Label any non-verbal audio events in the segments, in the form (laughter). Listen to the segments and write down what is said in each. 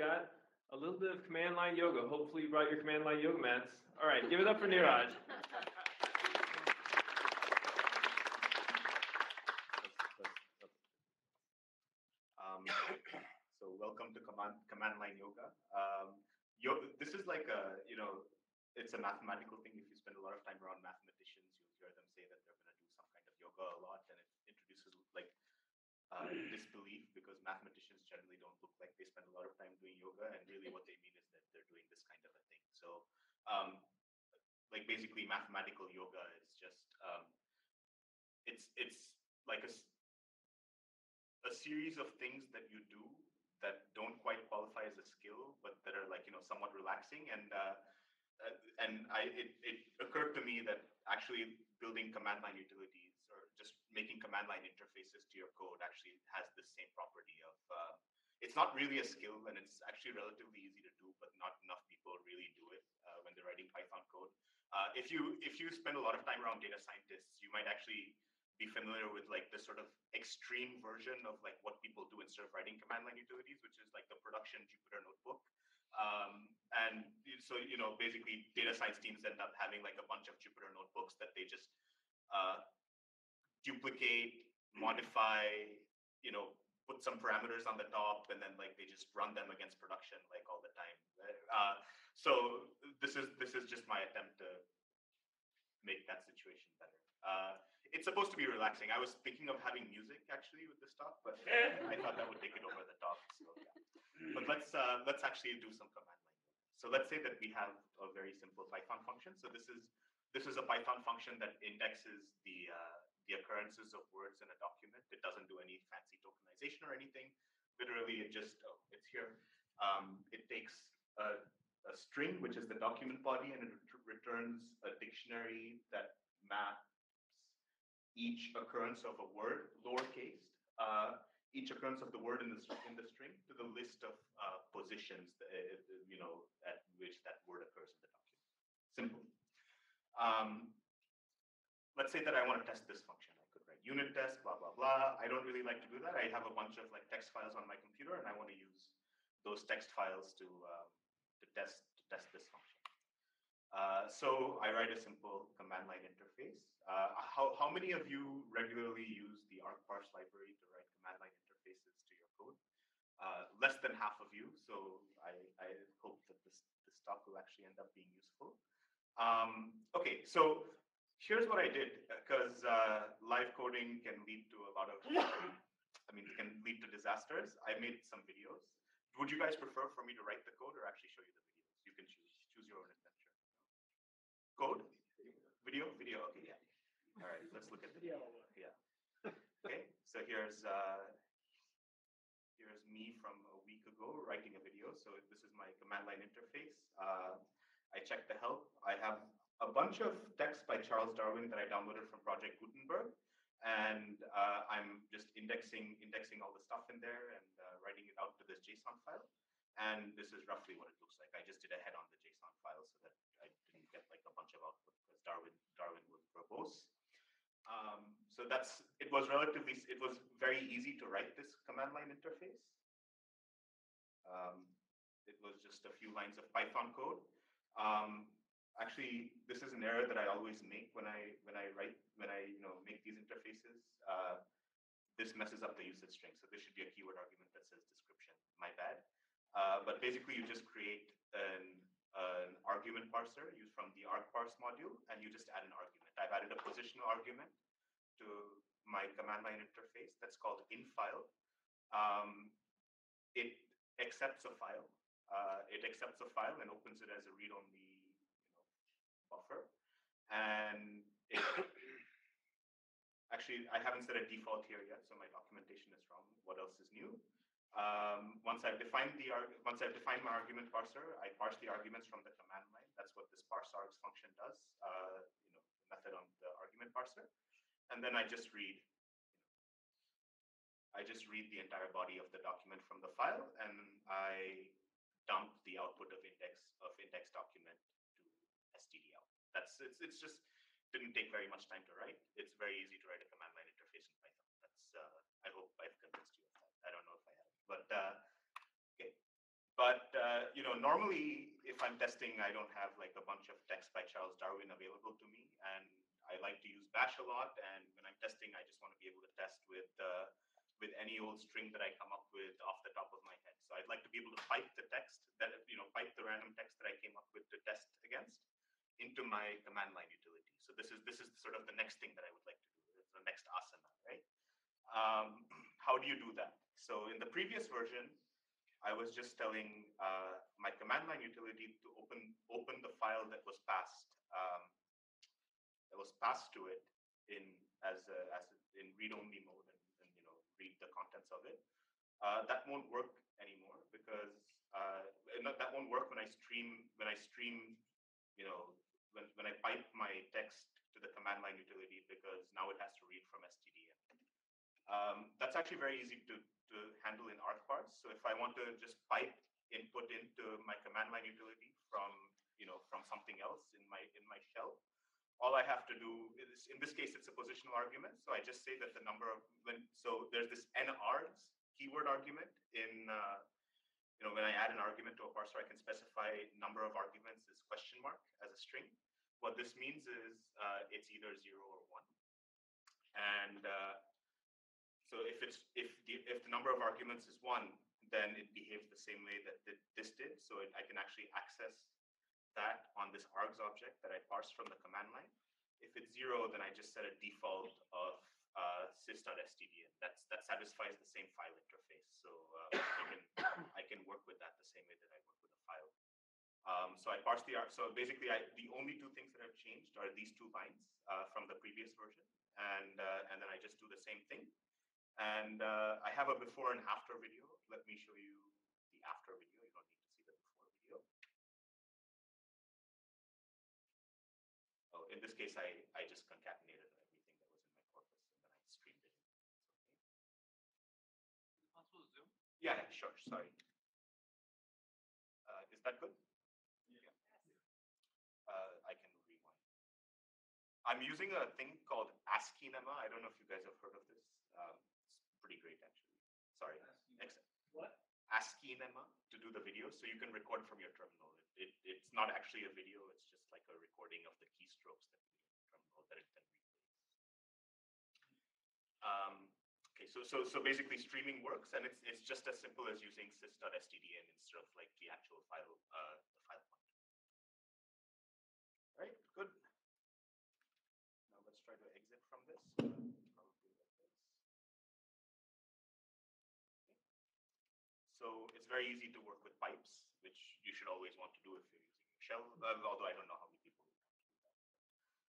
got a little bit of command line yoga. Hopefully, you brought your command line yoga mats. All right, give it up for Neeraj. (laughs) Um, so welcome to command command line yoga. Um, yo- this is like a you know it's a mathematical thing. If you spend a lot of time around mathematicians, you'll hear them say that they're going to do some kind of yoga a lot, and it introduces like uh, disbelief because mathematicians generally don't look like they spend a lot of time doing yoga, and really what they mean is that they're doing this kind of a thing. So, um, like basically, mathematical yoga is just um, it's it's like a series of things that you do that don't quite qualify as a skill, but that are like you know somewhat relaxing. And uh, uh, and I it, it occurred to me that actually building command line utilities making command line interfaces to your code actually has the same property of uh, it's not really a skill and it's actually relatively easy to do, but not enough people really do it uh, when they're writing Python code. Uh, if you if you spend a lot of time around data scientists, you might actually be familiar with like this sort of extreme version of like what people do instead of writing command line utilities, which is like the production Jupyter notebook. Um, and so, you know, basically data science teams end up having like a bunch of Jupyter notebooks that they just uh, duplicate, modify, you know, put some parameters on the top, and then like they just run them against production like all the time. Uh, so this is this is just my attempt to make that situation better. Uh, it's supposed to be relaxing. I was thinking of having music actually with this talk, but I thought that would take it over the top. So yeah. But let's uh, let's actually do some command line. So let's say that we have a very simple Python function. So this is this is a Python function that indexes the uh, the occurrences of words in a document. It doesn't do any fancy tokenization or anything. Literally, it just oh, it's here. Um, it takes a, a string, which is the document body, and it ret- returns a dictionary that maps each occurrence of a word, lowercase, uh, each occurrence of the word in the in the string to the list of uh, positions, that, you know, at which that word occurs in the document. Simple. Um, let's say that I want to test this function. I could write unit test, blah blah blah. I don't really like to do that. I have a bunch of like text files on my computer, and I want to use those text files to um, to test to test this function. Uh, so I write a simple command line interface. Uh, how, how many of you regularly use the argparse library to write command line interfaces to your code? Uh, less than half of you, so I, I hope that this, this talk will actually end up being useful. Um, okay, so here's what I did, because uh, live coding can lead to a lot of, I mean, it can lead to disasters. I made some videos. Would you guys prefer for me to write the code or actually show you the videos? You can choose, choose your own adventure. Code? Video? Video, okay, yeah. All right, let's look at the video. Yeah. Okay, so here's uh, here's me from a week ago writing a video. So this is my command line interface. Uh, I checked the help. I have a bunch of texts by Charles Darwin that I downloaded from Project Gutenberg, and uh, I'm just indexing indexing all the stuff in there and uh, writing it out to this JSON file. And this is roughly what it looks like. I just did a head on the JSON file so that I didn't get like a bunch of output because Darwin Darwin was verbose. Um, so that's it was relatively it was very easy to write this command line interface. Um, it was just a few lines of Python code. Um, actually, this is an error that I always make when I when I write when I you know make these interfaces. Uh, this messes up the usage string, so this should be a keyword argument that says description. My bad. Uh, but basically, you just create an, an argument parser used from the argparse module, and you just add an argument. I've added a positional argument to my command line interface that's called infile. Um, it accepts a file. Uh, it accepts a file and opens it as a read-only you know, buffer. And it, actually, I haven't set a default here yet, so my documentation is wrong. What else is new? Um, once I've defined the once I've defined my argument parser, I parse the arguments from the command line. That's what this parseargs function does. Uh, you know, the method on the argument parser, and then I just read. I just read the entire body of the document from the file, and I dump the output of index of index document to stdout. That's it's it's just didn't take very much time to write. It's very easy to write a command line interface in Python. That's uh, I hope I've convinced you of that. I don't know if I have, but uh, okay. but uh, you know, normally if I'm testing, I don't have like a bunch of text by Charles Darwin available to me, and I like to use Bash a lot. And when I'm testing, I just want to be able to test with uh, with any old string that I come up with off the top of my head. So I'd like to be able to pipe the text that you know, pipe the random text that I came up with to test against into my command line utility. So this is this is sort of the next thing that I would like to do. It's the next asana, right? Um, (clears throat) how do you do that? So in the previous version, I was just telling uh, my command line utility to open open the file that was passed um, that was passed to it in as a, as a, in read only mode and, and, you know read the contents of it. Uh, that won't work anymore because uh, that won't work when I stream when I stream you know when, when I pipe my text to the command line utility because now it has to read from STDIN. Um, that's actually very easy to to handle in argparse. So if I want to just pipe input into my command line utility from you know from something else in my in my shell, all I have to do is in this case it's a positional argument. So I just say that the number of when so there's this nargs keyword argument in uh, you know when I add an argument to a parser, I can specify number of arguments is question mark as a string. What this means is uh, it's either zero or one, and uh, so if it's if the if the number of arguments is one, then it behaves the same way that this did. So it, I can actually access that on this args object that I parsed from the command line. If it's zero, then I just set a default of uh, sys.stdin. That's that satisfies the same file interface. So uh, I can (coughs) I can work with that the same way that I work with a file. Um, so I parse the. So basically, I, the only two things that have changed are these two lines uh, from the previous version, and uh, and then I just do the same thing. And uh, I have a before and after video. Let me show you the after video. You don't need to see the before video. Oh, in this case, I, I just concatenated everything that was in my corpus and then I streamed it. Is it possible to zoom? Yeah, sure. Sorry. Uh, is that good? Yeah. Uh, I can rewind. I'm using a thing called asciinema. I don't know if you guys have heard of this. Um, pretty great actually. Sorry. What? asciinema to do the video, so you can record from your terminal. It, it, it's not actually a video; it's just like a recording of the keystrokes that you terminal that it then replays. Um, so so so basically, streaming works, and it's it's just as simple as using sys.stdin instead of like the actual file uh, the file pointer. All right, good. Now let's try to exit from this. So it's very easy to work with pipes, which you should always want to do if you're using shell, uh, although I don't know how many people do that.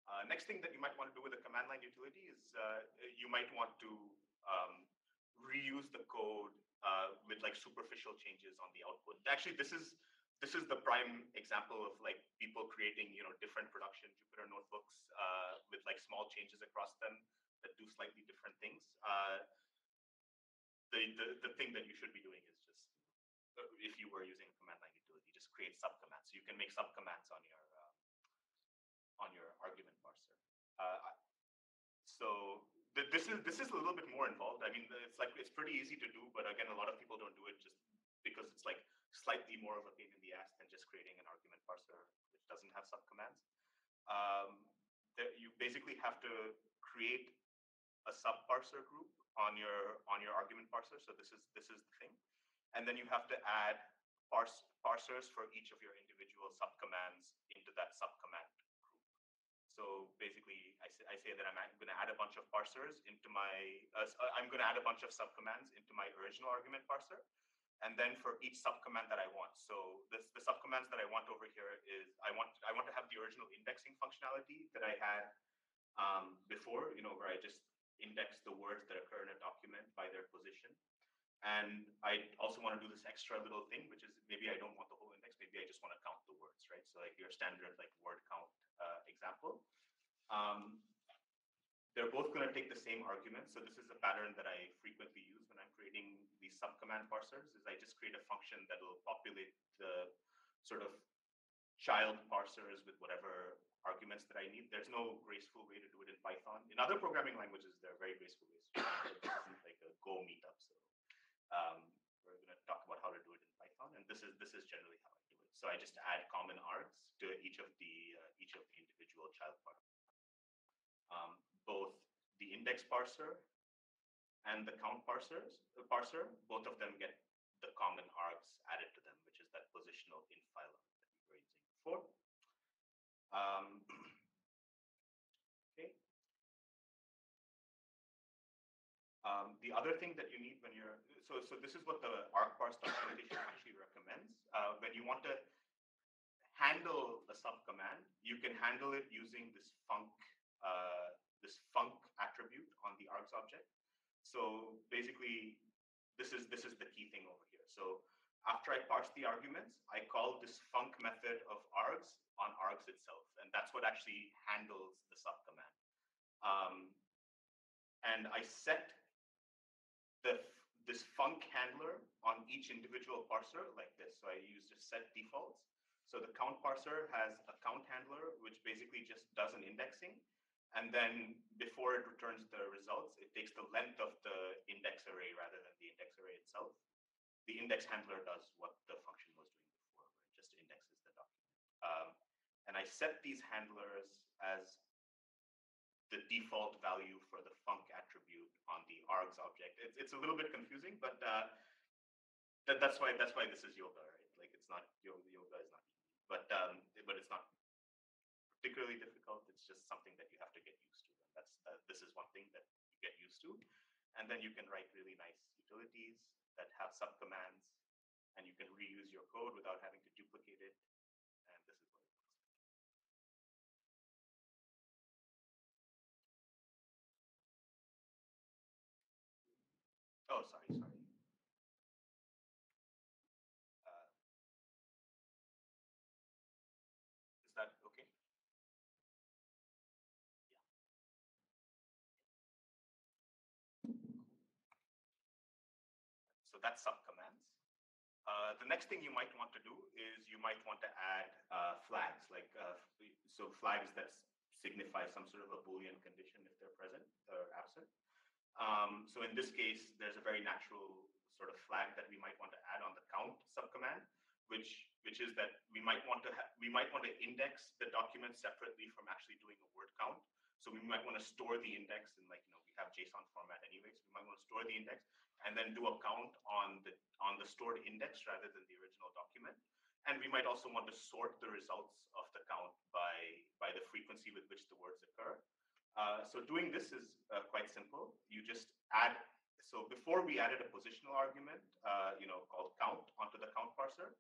Uh, next thing that you might want to do with a command line utility is uh, you might want to um, reuse the code uh, with like superficial changes on the output. Actually, this is this is the prime example of like people creating you know different production Jupyter notebooks uh, with like small changes across them that do slightly different things. Uh, the, the the thing that you should be doing is just if you were using a command line utility, just create subcommands. So you can make subcommands on your uh, on your argument parser. Uh, this is this is a little bit more involved. I mean, it's like it's pretty easy to do, but again, a lot of people don't do it just because it's like slightly more of a pain in the ass than just creating an argument parser which doesn't have subcommands. Um, you basically have to create a subparser group on your on your argument parser. So this is this is the thing and then you have to add parse, parsers for each of your individual subcommands into that subcommand. So basically, I say, I say that I'm going to add a bunch of parsers into my, uh, uh I'm going to add a bunch of subcommands into my original argument parser. And then for each subcommand that I want. So this, the subcommands that I want over here is I want I want to have the original indexing functionality that I had um, before, you know, where I just index the words that occur in a document by their position. And I also want to do this extra little thing, which is maybe I don't want the whole maybe I just want to count the words, right? So like your standard like word count uh, example. Um, they're both going to take the same argument. So this is a pattern that I frequently use when I'm creating these subcommand parsers is I just create a function that will populate the sort of child parsers with whatever arguments that I need. There's no graceful way to do it in Python. In other programming languages, there are very graceful ways. This isn't like a Go meetup, so um, we're going to talk about how to do it in Python. and this is this is generally. So I just add common args to each of the uh, each of the individual child parts. Um, both the index parser and the count parsers uh, parser, both of them get the common args added to them, which is that positional in phylum that we were using before. Um, (clears throat) okay. Um, the other thing that you need when you're so so this is what the argparse documentation actually recommends. Uh, when you want to handle a subcommand, you can handle it using this func uh, this func attribute on the args object. So basically, this is this is the key thing over here. So after I parse the arguments, I call this func method of args on args itself, and that's what actually handles the subcommand. Um, and I set the this func handler on each individual parser like this. So I use just set defaults. So the count parser has a count handler, which basically just does an indexing. And then before it returns the results, it takes the length of the index array rather than the index array itself. The index handler does what the function was doing before, where it just indexes the document. Um, and I set these handlers as the default value for the func attribute on the args object. It's, it's a little bit confusing, but uh, that, that's why that's why this is yoga, right? Like it's not yoga. Yoga is not but um, but it's not particularly difficult. It's just something that you have to get used to. And that's uh, this is one thing that you get used to, and then you can write really nice utilities that have subcommands, and you can reuse your code without having to duplicate it. And this is what it. Oh, sorry, sorry. So that's subcommands. Uh, the next thing you might want to do is you might want to add uh, flags, like uh, so flags that signify some sort of a Boolean condition if they're present or absent. Um, so in this case, there's a very natural sort of flag that we might want to add on the count subcommand, which which is that we might want to ha- we might want to index the document separately from actually doing a word count. So we might want to store the index in like you know we have JSON format anyways. We might want to store the index and then do a count on the on the stored index rather than the original document. And we might also want to sort the results of the count by by the frequency with which the words occur. Uh, so doing this is uh, quite simple. You just add, so before we added a positional argument, uh, you know, called count onto the count parser.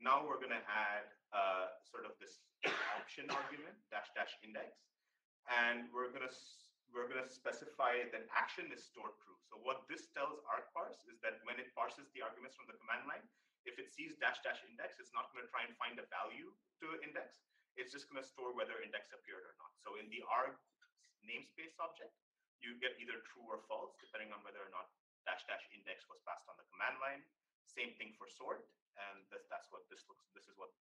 Now we're going to add uh, sort of this (coughs) option argument, dash dash index, and we're going to we're going to specify that action is stored true. So what this tells argparse is that when it parses the arguments from the command line, if it sees dash dash index, it's not going to try and find a value to index. It's just going to store whether index appeared or not. So in the arg namespace object, you get either true or false, depending on whether or not dash dash index was passed on the command line. Same thing for sort, and this, that's what this looks. This is what.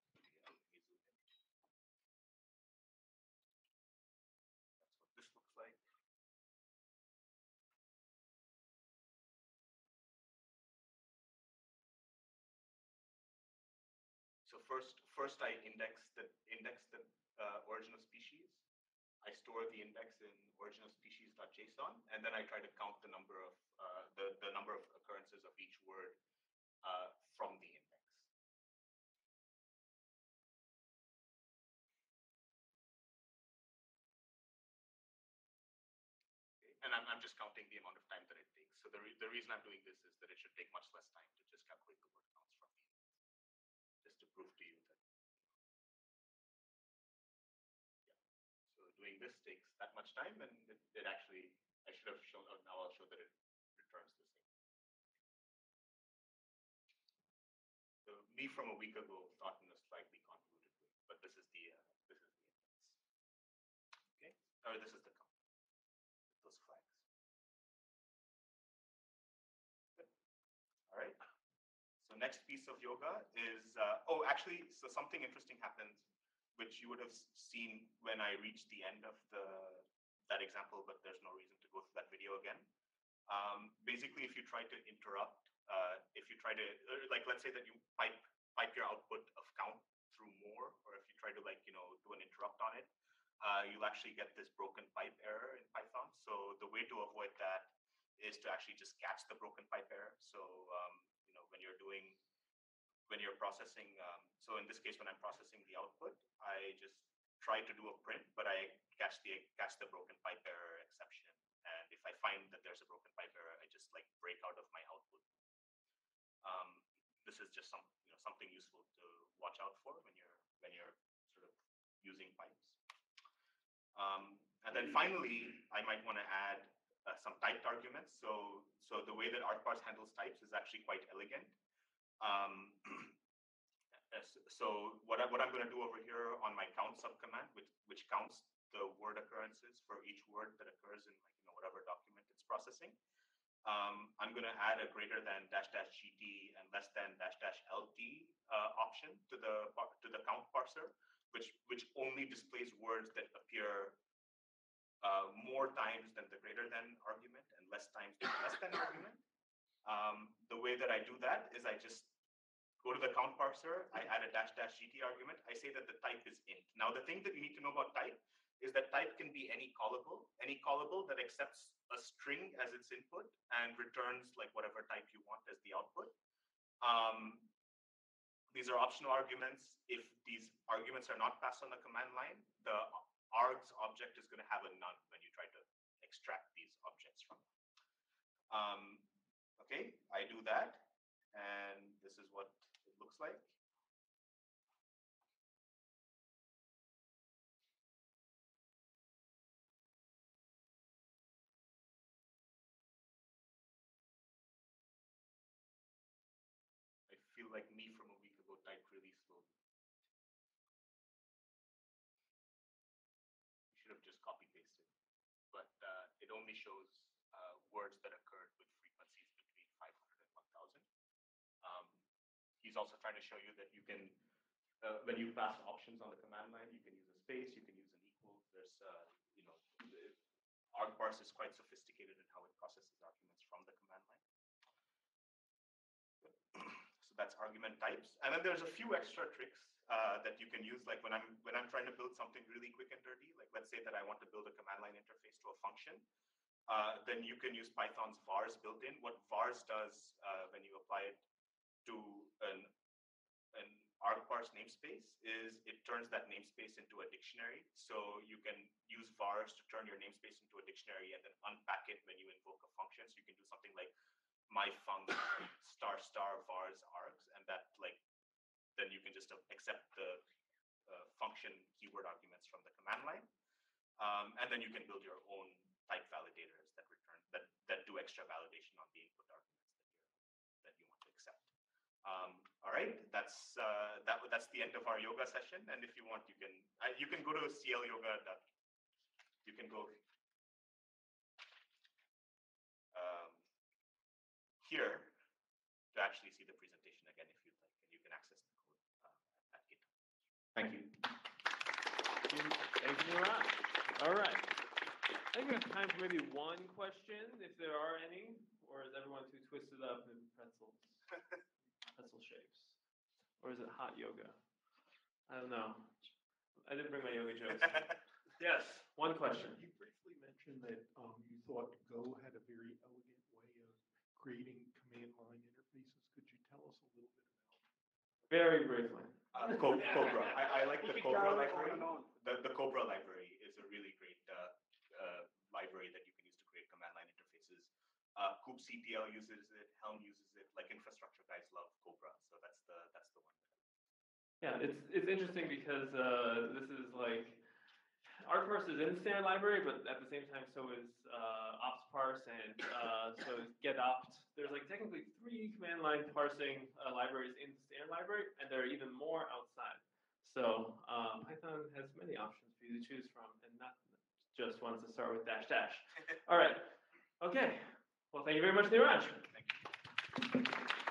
First, first I index the index the uh, origin of species. I store the index in origin of species.json, and then I try to count the number of uh, the the number of occurrences of each word uh, from the index. And I'm, I'm just counting the amount of time that it takes. So the, re- the reason I'm doing this is that it should take much less time to just calculate the word counts from the index. Just to prove to you that. Yeah. So doing this takes that much time and it, it actually, I should have shown, oh, now I'll show that it returns the same. So me from a week ago thought in a slightly convoluted way, but this is the, uh, this is the index. Okay, or this is next piece of yoga is, uh, oh, actually, so something interesting happens, which you would have seen when I reached the end of the that example, but there's no reason to go through that video again. Um, basically, if you try to interrupt, uh, if you try to, uh, like, let's say that you pipe pipe your output of count through more, or if you try to like, you know, do an interrupt on it, uh, you'll actually get this broken pipe error in Python. So the way to avoid that is to actually just catch the broken pipe error. So, um, when you're doing, when you're processing, um, so in this case, when I'm processing the output, I just try to do a print, but I catch the, catch the broken pipe error exception. And if I find that there's a broken pipe error, I just like break out of my output. Um, this is just some, you know, something useful to watch out for when you're, when you're sort of using pipes. Um, and then finally, I might want to add uh, some typed arguments. So, so the way that argparse handles types is actually quite elegant. Um, (clears throat) so what, I, what I'm going to do over here on my count subcommand, which, which counts the word occurrences for each word that occurs in like, you know, whatever document it's processing. Um, I'm going to add a greater than dash dash gt and less than dash dash lt uh, option to the to the count parser, which which only displays words that appear uh, more times than the greater than argument and less times than the less than argument. Um, the way that I do that is I just go to the count parser, I add a dash dash gt argument, I say that the type is int. Now the thing that you need to know about type is that type can be any callable, any callable that accepts a string as its input and returns like whatever type you want as the output. Um, these are optional arguments. If these arguments are not passed on the command line, the args object is going to have a none when you try to extract these objects from it. Um, okay, I do that, and this is what it looks like. Only shows uh, words that occurred with frequencies between 500 and 1000. Um, he's also trying to show you that you can, uh, when you pass options on the command line, you can use a space, you can use an equal. There's, uh, you know, argparse is quite sophisticated in how it processes arguments from the command line. (clears throat) So that's argument types. And then there's a few extra tricks uh, that you can use, like when I'm when I'm trying to build something really quick and dirty, like let's say that I want to build a command line interface to a function, uh, then you can use Python's vars built-in. What vars does uh, when you apply it to an an argparse namespace is it turns that namespace into a dictionary. So you can use vars to turn your namespace into a dictionary and then unpack it when you invoke a function. So you can do something like my func star star vars args, and that then you can just uh, accept the uh, function keyword arguments from the command line, um, and then you can build your own type validators that return that that do extra validation on the input arguments that you that you want to accept. Um, all right, that's uh, that. That's the end of our yoga session. And if you want, you can uh, you can go to CL Yoga. You can go um, here to actually see presentation again if you'd like, and you can access the code uh, at GitHub. Thank you. Thank you, Neeraj. All right. I think we have time for maybe one question, if there are any, or is everyone too twisted up in pretzels, (laughs) pretzel shapes, or is it hot yoga? I don't know. I didn't bring my yoga (laughs) jokes. yes, one question. You briefly mentioned that um, you thought Go had a very elegant way of creating command line interfaces. Could you tell us a little bit about? Very briefly. Uh, Co- Cobra. I, I like the Cobra library. The, the Cobra library is a really great uh, uh, library that you can use to create command line interfaces. Uh, kubectl uses it, Helm uses it. Like infrastructure guys love Cobra, so that's the that's the one. Yeah, it's it's interesting because uh, this is like argparse is in the standard library, but at the same time, so is and uh, so getopt. There's like technically three command line parsing uh, libraries in the standard library, and there are even more outside. So um, Python has many options for you to choose from, and not just ones that start with dash dash. (laughs) All right. Okay. Well, thank you very much, Neeraj. Thank you.